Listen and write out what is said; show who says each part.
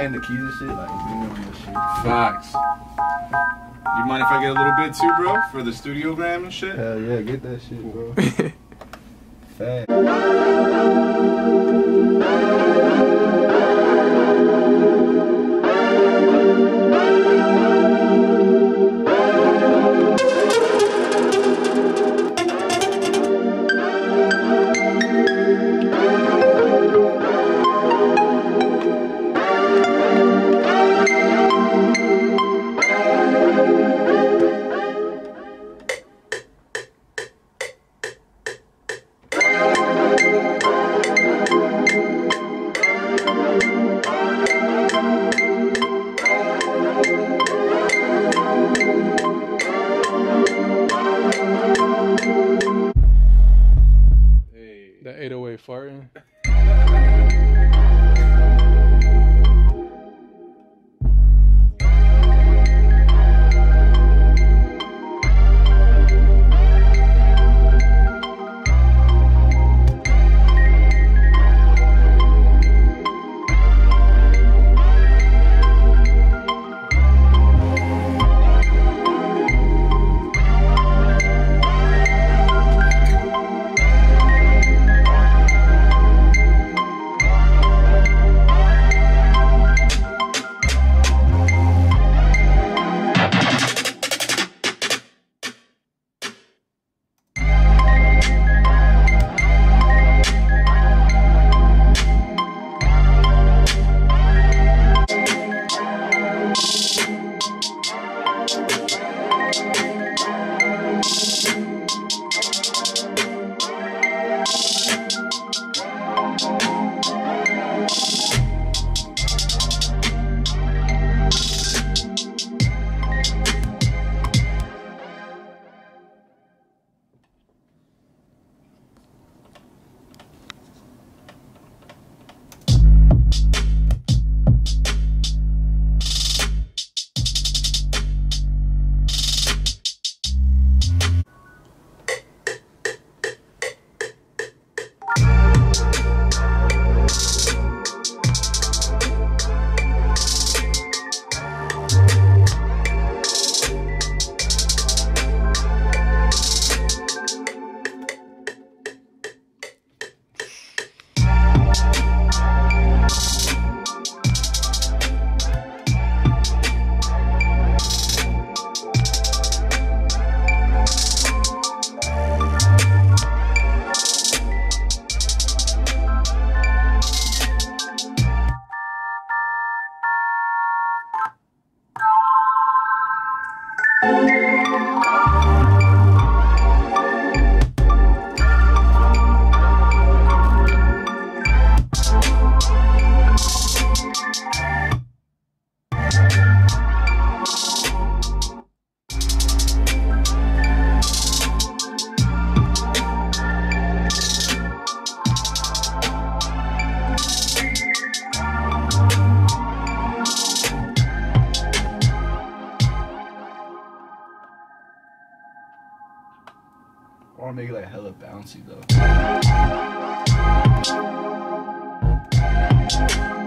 Speaker 1: and the keys and shit, like you know your shit.
Speaker 2: Facts. You mind if I get a little bit too, bro, for the studio gram and shit?
Speaker 1: Hell yeah, get that shit, bro. Fat.
Speaker 3: 808 farting.
Speaker 1: I wanna make it like hella bouncy though.